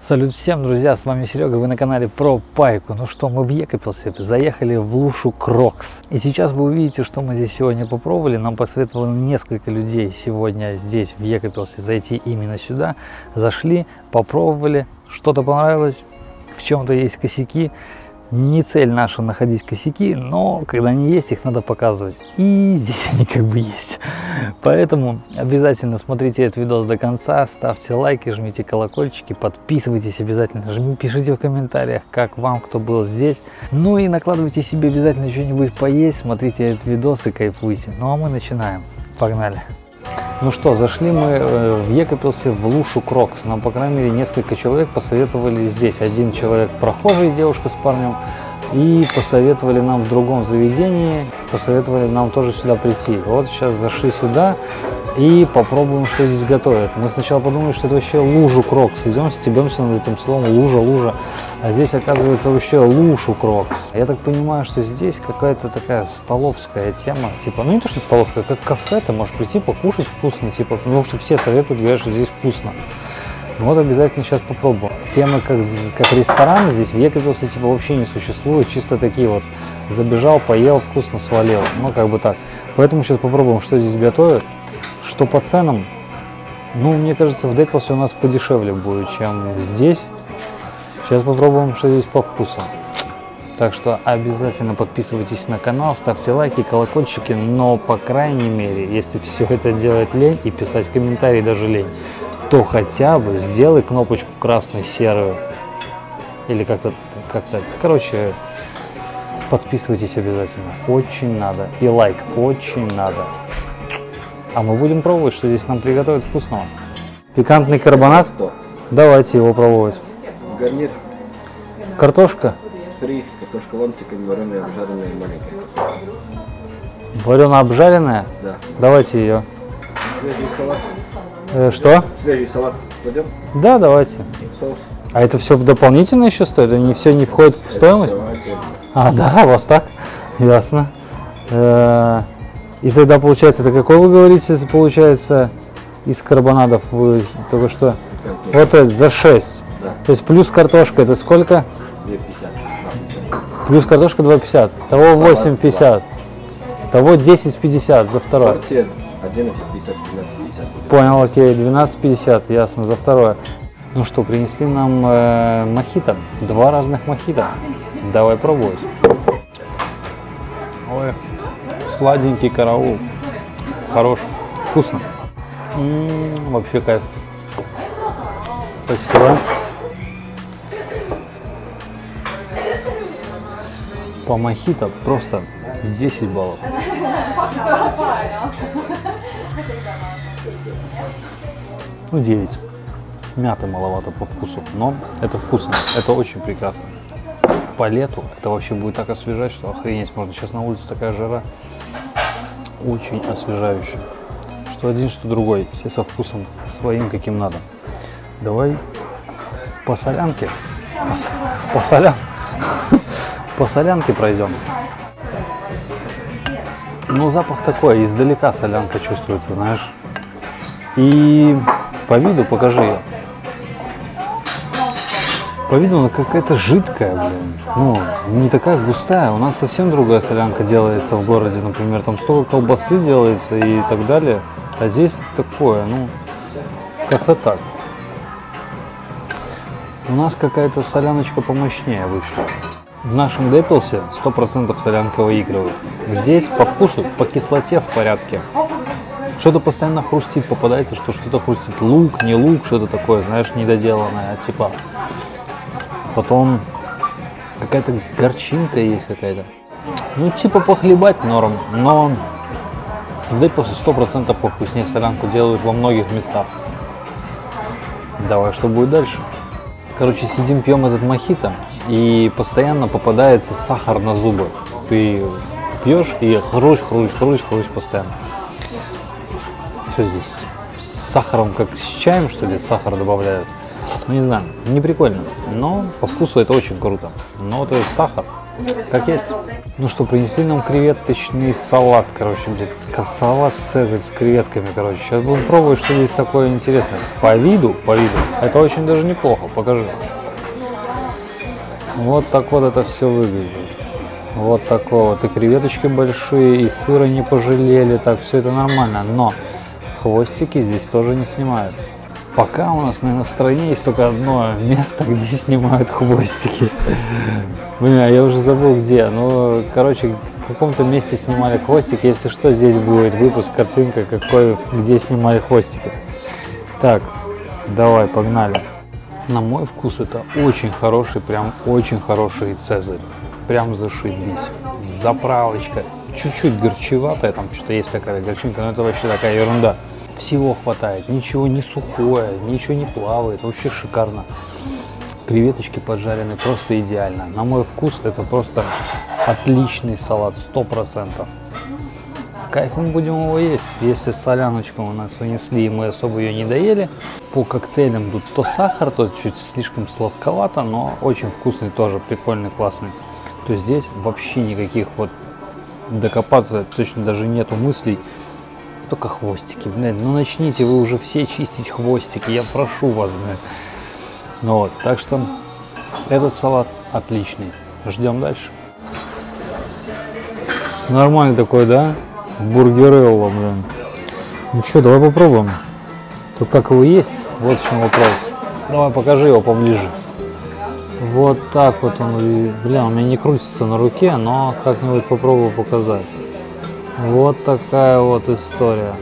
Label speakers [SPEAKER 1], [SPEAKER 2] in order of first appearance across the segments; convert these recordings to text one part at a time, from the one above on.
[SPEAKER 1] Салют всем, друзья, с вами Серега, вы на канале про пайку. Ну что, мы в Екабпилсе заехали в Lūšu krogs. И сейчас вы увидите, что мы здесь сегодня попробовали. Нам посоветовало несколько людей сегодня здесь, в Екабпилсе, зайти именно сюда. Зашли, попробовали, что-то понравилось, в чем-то есть косяки не цель наша находить косяки, но когда они есть, их надо показывать. И здесь они как бы есть. Поэтому обязательно смотрите этот видос до конца, ставьте лайки, жмите колокольчики, подписывайтесь обязательно, жмите, пишите в комментариях, как вам, кто был здесь. Ну и накладывайте себе обязательно что-нибудь поесть, смотрите этот видос и кайфуйте. Ну а мы начинаем. Погнали! Ну что, зашли мы э, в Екабпилсе в Lūšu krogs. Нам, по крайней мере, несколько человек посоветовали здесь. Один человек прохожий, девушка с парнем, и посоветовали нам в другом заведении, посоветовали нам тоже сюда прийти. Вот сейчас зашли сюда, и попробуем, что здесь готовят. Мы сначала подумали, что это вообще лужу крокс. Идем, стебемся над этим словом лужа, лужа. А здесь оказывается вообще лушу крокс. Я так понимаю, что здесь какая-то такая столовская тема. Типа, ну не то, что столовская, как кафе, ты можешь прийти покушать вкусно. Типа, потому что все советуют, говорят, что здесь вкусно. Вот обязательно сейчас попробуем. Темы как, как ресторан здесь в Екатеринбурге типа вообще не существует. Чисто такие вот забежал, поел, вкусно свалил. Ну как бы так. Поэтому сейчас попробуем, что здесь готовят. Что по ценам, ну, мне кажется, в Декласе у нас подешевле будет, чем здесь. Сейчас попробуем, что здесь по вкусу. Так что обязательно подписывайтесь на канал, ставьте лайки, колокольчики, но по крайней мере, если все это делать лень и писать комментарии даже лень, то хотя бы сделай кнопочку красную-серую или как-то, как-то, короче, подписывайтесь обязательно, очень надо, и лайк очень надо. А мы будем пробовать, что здесь нам приготовят вкусного. Пикантный карбонат? Давайте его пробовать.
[SPEAKER 2] Гарнир.
[SPEAKER 1] Картошка?
[SPEAKER 2] Фри, картошка ломтиками, вареная, обжаренная и маленькая.
[SPEAKER 1] Варено обжаренная?
[SPEAKER 2] Да.
[SPEAKER 1] Давайте ее.
[SPEAKER 2] Свежий салат.
[SPEAKER 1] Э, что?
[SPEAKER 2] Свежий салат кладем.
[SPEAKER 1] Да, давайте.
[SPEAKER 2] Соус.
[SPEAKER 1] А это все дополнительно еще стоит? Не все не входит в стоимость? А, да, у вас так? Ясно. Э, И тогда получается, это какой вы говорите, получается, из карбонадов вы только что? Вот это за 6.
[SPEAKER 2] Да.
[SPEAKER 1] То есть плюс картошка это сколько?
[SPEAKER 2] 2,50.
[SPEAKER 1] Плюс картошка 2,50. Того 8,50. Того 10,50 за второе.
[SPEAKER 2] Партия 11,50, 12,50 будет.
[SPEAKER 1] Понял, окей, 12,50, ясно, за второе. Ну что, принесли нам э, мохито, два разных мохито. Давай пробовать. Ой, сладенький караул. Хорош, вкусно. М, вообще кайф. Спасибо. По мохито просто 10 баллов. Ну, 9. Мяты маловато по вкусу, но это вкусно, это очень прекрасно. По лету это вообще будет так освежать, что охренеть можно. Сейчас на улице такая жара, очень освежающая. Что один, что другой, все со вкусом своим, каким надо. Давай по солянке, по, по солян, по солянке пройдем. Ну, запах такой, издалека солянка чувствуется, знаешь. И по виду покажи ее. По виду она какая-то жидкая, блин. Ну, не такая густая. У нас совсем другая солянка делается в городе. Например, там столько колбасы делается и так далее. А здесь такое, ну, как-то так. У нас какая-то соляночка помощнее вышла. В нашем Депилсе 100% солянка выигрывает. Здесь по вкусу, по кислоте в порядке. Что-то постоянно хрустит, попадается, что что-то хрустит. Лук, не лук, что-то такое, знаешь, недоделанное, типа. Потом какая-то горчинка есть какая-то. Ну, типа похлебать норм, но Депилсе 100% повкуснее солянку делают во многих местах. Давай, что будет дальше? Короче, сидим, пьем этот мохито, и постоянно попадается сахар на зубы. Ты пьешь и хрусь, хрусь, хрусь, хрусь постоянно. Что здесь? С сахаром, как с чаем, что ли, сахар добавляют? Ну, не знаю, не прикольно. Но по вкусу это очень круто. Но вот этот сахар, Как есть. Ну что, принесли нам креветочный салат, короче, блядь, салат цезарь с креветками, короче. Сейчас будем пробовать, что здесь такое интересное. По виду, по виду, это очень даже неплохо, покажи. Вот так вот это все выглядит. Вот такое вот. И креветочки большие, и сыра не пожалели. Так, все это нормально. Но хвостики здесь тоже не снимают. Пока у нас, наверное, в стране есть только одно место, где снимают хвостики. Блин, а я уже забыл где. Ну, короче, в каком-то месте снимали хвостики. Если что, здесь будет выпуск, картинка, какой, где снимали хвостики. Так, давай, погнали. На мой вкус это очень хороший, прям очень хороший цезарь. Прям зашибись. Заправочка. Чуть-чуть горчеватая, там что-то есть такая горчинка, но это вообще такая ерунда. Всего хватает, ничего не сухое, ничего не плавает, вообще шикарно. Креветочки поджарены просто идеально. На мой вкус это просто отличный салат, сто процентов. С кайфом будем его есть. Если соляночку у нас вынесли и мы особо ее не доели, по коктейлям тут то сахар, то чуть слишком сладковато, но очень вкусный тоже, прикольный, классный. То здесь вообще никаких вот докопаться точно даже нету мыслей. Только хвостики, блин. Ну начните вы уже все чистить хвостики, я прошу вас, блин. Ну вот, так что этот салат отличный. Ждем дальше. Нормальный такой, да? Бургерелло, блин. Ну что, давай попробуем. То как его есть? Вот в чем вопрос. Давай покажи его поближе. Вот так вот он, бля, у меня не крутится на руке, но как-нибудь попробую показать. Вот такая вот история.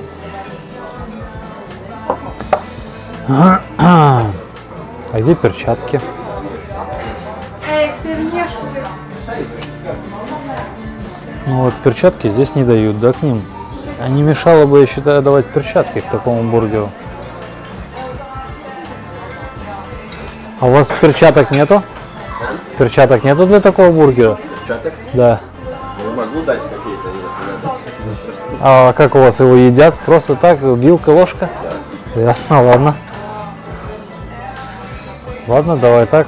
[SPEAKER 1] А где перчатки? Ну вот перчатки здесь не дают, да, к ним? А не мешало бы, я считаю, давать перчатки к такому бургеру. А у вас перчаток нету? Перчаток нету для такого бургера?
[SPEAKER 2] Перчаток?
[SPEAKER 1] Да.
[SPEAKER 2] Я могу дать.
[SPEAKER 1] А как у вас его едят? Просто так, вилка, ложка? Да. Ясно, ладно. Ладно, давай так.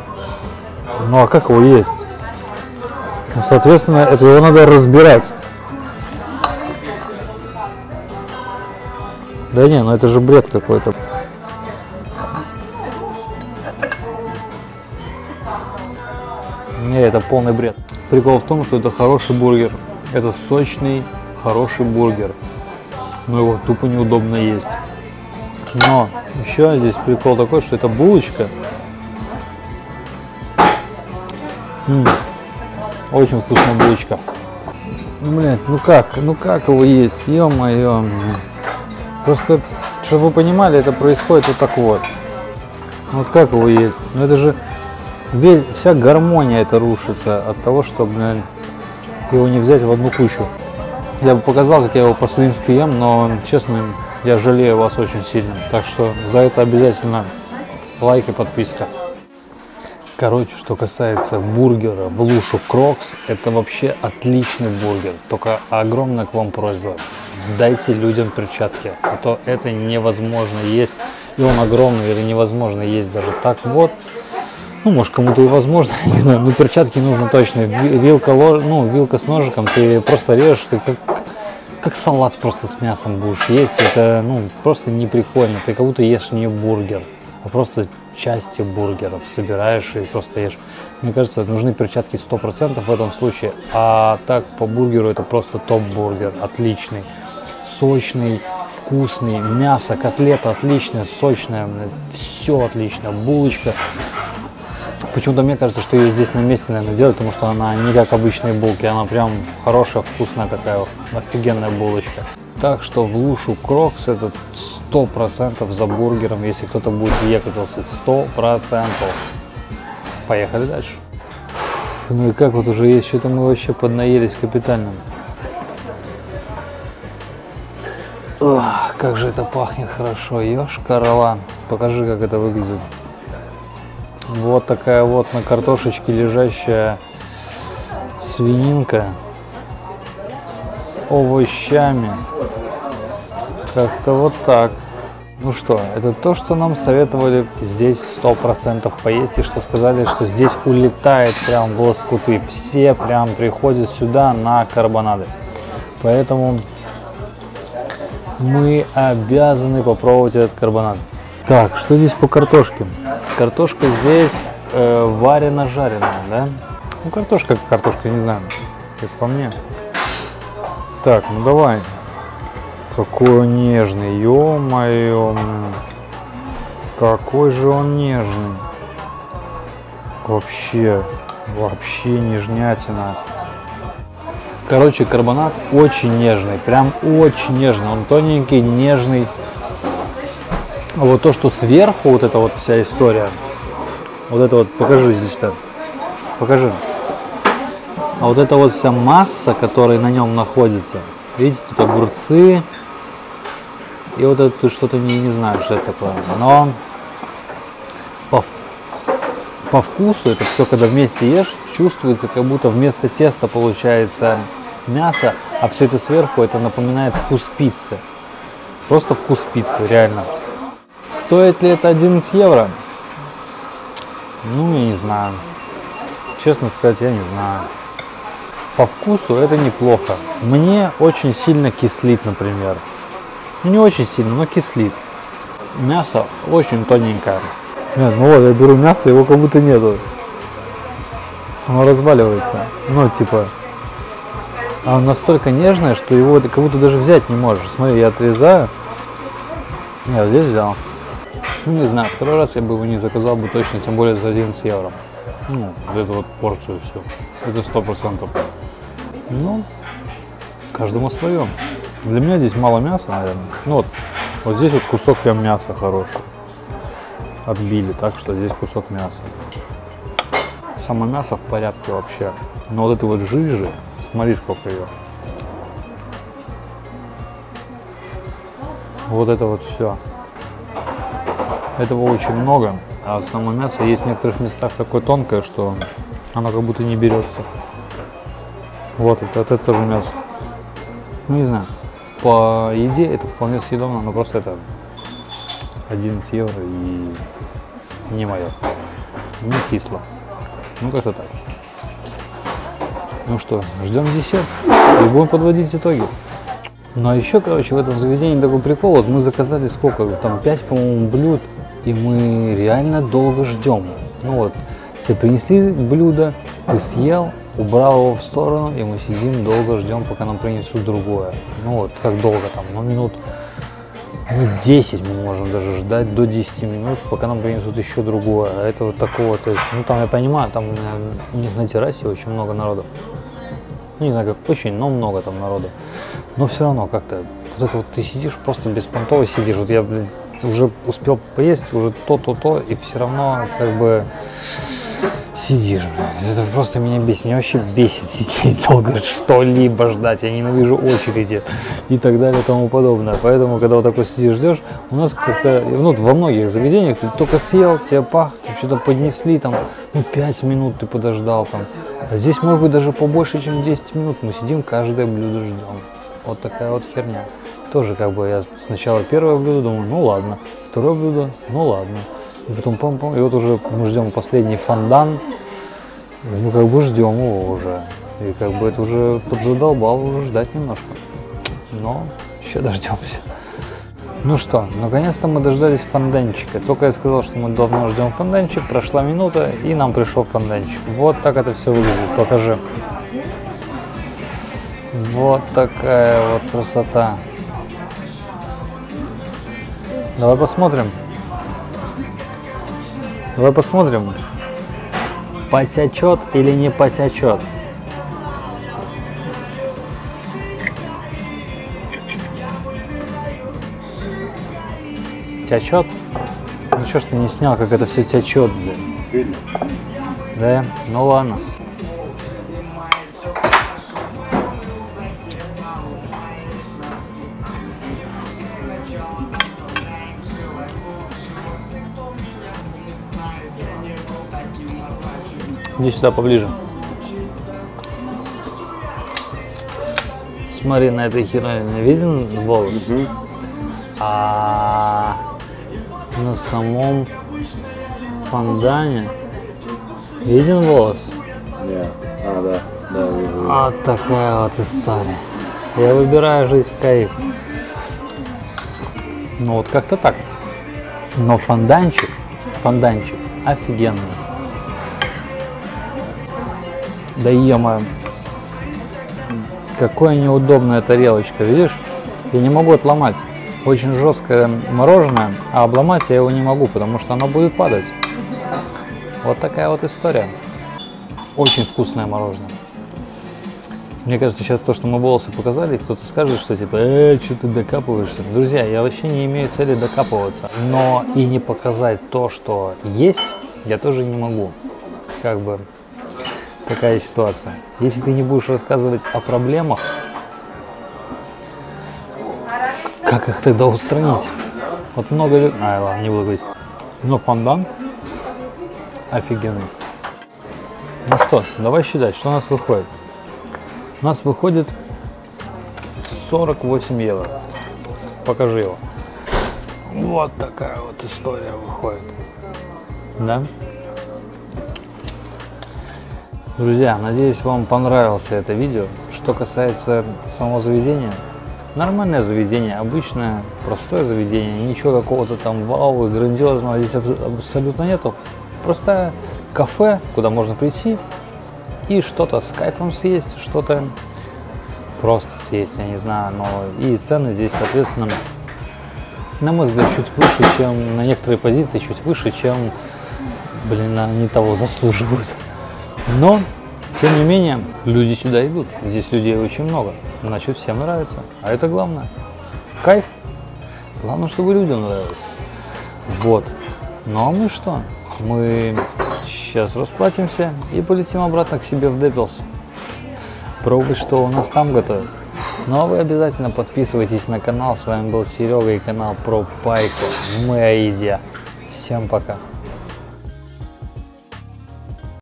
[SPEAKER 1] Ну а как его есть? Ну, соответственно, это его надо разбирать. Да не, ну это же бред какой-то. Не, это полный бред. Прикол в том, что это хороший бургер. Это сочный, хороший бургер. Но его тупо неудобно есть. Но еще здесь прикол такой, что это булочка. М -м, очень вкусная булочка. Блять, ну как, ну как его есть, ё-моё. Просто, чтобы вы понимали, это происходит вот так вот. Вот как его есть. Ну это же весь, вся гармония это рушится от того, что, блин, его не взять в одну кучу. Я бы показал, как я его по-свински ем, но, честно, я жалею вас очень сильно. Так что за это обязательно лайк и подписка. Короче, что касается бургера в Lūšu Krogs, это вообще отличный бургер. Только огромная к вам просьба, дайте людям перчатки, а то это невозможно есть. И он огромный, это невозможно есть даже так вот. Ну, может, кому-то и возможно, не знаю, но перчатки нужно точно. Вилка, ну, вилка с ножиком, ты просто режешь, ты как, как салат просто с мясом будешь есть. Это, ну, просто не прикольно. Ты как будто ешь не бургер, а просто части бургеров собираешь и просто ешь. Мне кажется, нужны перчатки 100% в этом случае, а так по бургеру это просто топ-бургер, отличный, сочный, вкусный, мясо, котлета отличная, сочная, все отлично, булочка. Почему-то мне кажется, что ее здесь на месте, наверное, делают, потому что она не как обычные булки, она прям хорошая, вкусная такая, офигенная булочка. Так что в Lūšu Krogs этот сто процентов за бургером, если кто-то будет ехать, сто процентов. Поехали дальше. Ну и как вот уже есть, что-то мы вообще поднаелись капитально. Ох, как же это пахнет хорошо, ешь корова. Покажи, как это выглядит. Вот такая вот на картошечке лежащая свининка с овощами. Как-то вот так. Ну что, это то, что нам советовали здесь сто процентов поесть, и что сказали, что здесь улетает прям в лоскуты. Все прям приходят сюда на карбонады. Поэтому мы обязаны попробовать этот карбонад. Так, что здесь по картошке? Картошка здесь э, варено-жареная, да? Ну, картошка как картошка, не знаю, как по мне. Так, ну давай. Какой он нежный, ё-моё. Какой же он нежный. Вообще, вообще нежнятина. Короче, карбонат очень нежный, прям очень нежный. Он тоненький, нежный. А вот то, что сверху, вот эта вот вся история, вот это вот, покажи здесь так, покажи. А вот эта вот вся масса, которая на нем находится, видите, тут огурцы, и вот это тут что-то не, не знаю, что это такое. Но по, по вкусу это все, когда вместе ешь, чувствуется, как будто вместо теста получается мясо, а все это сверху, это напоминает вкус пиццы. Просто вкус пиццы, реально. Стоит ли это 11 евро? Ну, я не знаю. Честно сказать, я не знаю. По вкусу это неплохо. Мне очень сильно кислит, например. Ну, не очень сильно, но кислит. Мясо очень тоненькое. Нет, ну вот, я беру мясо, его как будто нету. Оно разваливается. Ну, типа, оно настолько нежное, что его как будто даже взять не можешь. Смотри, я отрезаю. Нет, здесь взял. Ну, не знаю, второй раз я бы его не заказал бы точно, тем более за 11 евро. Ну, вот эту вот порцию все. Это сто процентов. Ну, каждому свое. Для меня здесь мало мяса, наверное. Ну вот, вот здесь вот кусок прям мяса хороший. Отбили так, что здесь кусок мяса. Само мясо в порядке вообще. Но вот этой вот жижи, смотри сколько ее. Вот это вот все. Этого очень много. А само мясо есть в некоторых местах такое тонкое, что оно как будто не берется. Вот это, это тоже мясо. Ну не знаю. По еде это вполне съедобно, но просто это 11 евро и не мое. Не кисло. Ну как-то так. Ну что, ждем десерт и будем подводить итоги. Ну а еще, короче, в этом заведении такой прикол, вот мы заказали сколько, там 5, по-моему, блюд, и мы реально долго ждем. Ну вот, тебе принесли блюдо, ты съел, убрал его в сторону, и мы сидим, долго ждем, пока нам принесут другое. Ну вот, как долго там, ну минут ну, 10 мы можем даже ждать, до 10 минут, пока нам принесут еще другое. А это вот такого, то есть, ну там я понимаю, там у них на террасе очень много народу. Ну не знаю, как очень, но много там народу. Но все равно как-то, вот это вот ты сидишь, просто беспонтово сидишь. Вот я, блядь, уже успел поесть, уже то-то-то, и все равно как бы сидишь. Это просто меня бесит. Меня вообще бесит сидеть долго, что-либо ждать. Я ненавижу очереди и так далее и тому подобное. Поэтому, когда вот такой сидишь, ждешь, у нас как-то, ну, во многих заведениях ты только съел, тебе пах, что-то поднесли, там, ну, 5 минут ты подождал, там. А здесь, может быть, даже побольше, чем 10 минут. Мы сидим, каждое блюдо ждем. Вот такая вот херня. Тоже как бы я сначала первое блюдо думаю, ну ладно, второе блюдо, ну ладно. И потом пам -пам, и вот уже мы ждем последний фондан, мы как бы ждем его уже. И как бы это уже подзадолбал уже ждать немножко. Но еще дождемся. Ну что, наконец-то мы дождались фонданчика. Только я сказал, что мы давно ждем фонданчик, прошла минута, и нам пришел фонданчик. Вот так это все выглядит. Покажи. Вот такая вот красота. Давай посмотрим. Давай посмотрим, потячет или не потячет. Тячет? Ну что ж ты не снял, как это все течет, блин. Да? Ну ладно. Иди сюда поближе. Смотри на этой херовине, виден волос? А на самом фондане. Виден волос?
[SPEAKER 2] Нет. А, да. Да, вижу.
[SPEAKER 1] Вот такая вот история. Я выбираю жить в кайф. Ну вот как-то так. Но фонданчик, фонданчик офигенный. Да ема, какая неудобная тарелочка, видишь? Я не могу отломать. Очень жесткое мороженое, а обломать я его не могу, потому что оно будет падать. Вот такая вот история. Очень вкусное мороженое. Мне кажется, сейчас то, что мы волосы показали, кто-то скажет, что типа, э, что ты докапываешься. Друзья, я вообще не имею цели докапываться. Но и не показать то, что есть, я тоже не могу. Как бы такая ситуация. Если ты не будешь рассказывать о проблемах, как их тогда устранить? Вот много лет... А, ладно, не буду говорить. Но фондан офигенный. Ну что, давай считать, что у нас выходит. У нас выходит 48 евро. Покажи его. Вот такая вот история выходит. Да? Друзья, надеюсь, вам понравилось это видео. Что касается самого заведения, нормальное заведение, обычное, простое заведение, ничего какого-то там вау и грандиозного здесь абсолютно нету. Простое кафе, куда можно прийти и что-то с кайфом съесть, что-то просто съесть, я не знаю, но и цены здесь, соответственно, на мой взгляд, чуть выше, чем на некоторые позиции, чуть выше, чем, блин, они того заслуживают. Но, тем не менее, люди сюда идут. Здесь людей очень много. Значит, всем нравится. А это главное. Кайф. Главное, чтобы людям нравилось. Вот. Ну а мы что? Мы сейчас расплатимся и полетим обратно к себе в Деппелс. Пробовать, что у нас там готовят. Ну а вы обязательно подписывайтесь на канал. С вами был Серега и канал про пайку. Мы о еде. Всем пока.